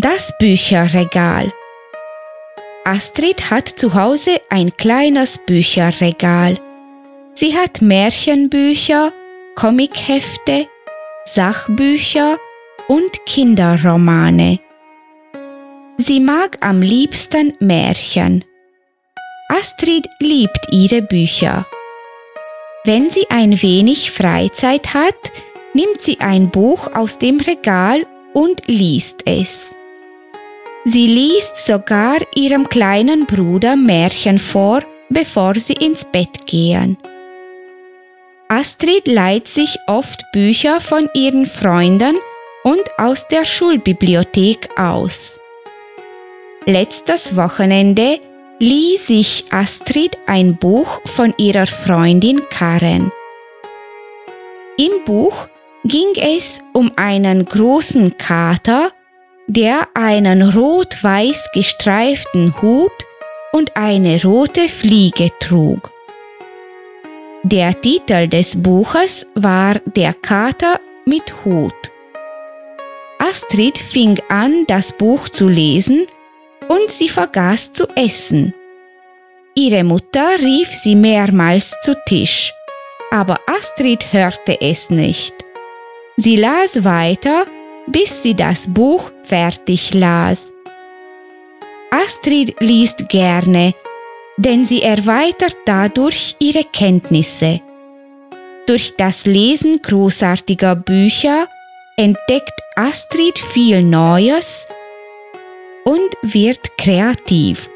Das Bücherregal. Astrid hat zu Hause ein kleines Bücherregal. Sie hat Märchenbücher, Comichefte, Sachbücher und Kinderromane. Sie mag am liebsten Märchen. Astrid liebt ihre Bücher. Wenn sie ein wenig Freizeit hat, nimmt sie ein Buch aus dem Regal und liest es. Sie liest sogar ihrem kleinen Bruder Märchen vor, bevor sie ins Bett gehen. Astrid leiht sich oft Bücher von ihren Freunden und aus der Schulbibliothek aus. Letztes Wochenende lieh sich Astrid ein Buch von ihrer Freundin Karen. Im Buch ging es um einen großen Kater, der einen rot-weiß gestreiften Hut und eine rote Fliege trug. Der Titel des Buches war Der Kater mit Hut. Astrid fing an, das Buch zu lesen und sie vergaß zu essen. Ihre Mutter rief sie mehrmals zu Tisch, aber Astrid hörte es nicht. Sie las weiter, bis sie das Buch fertig las. Astrid liest gerne, denn sie erweitert dadurch ihre Kenntnisse. Durch das Lesen großartiger Bücher entdeckt Astrid viel Neues und wird kreativ.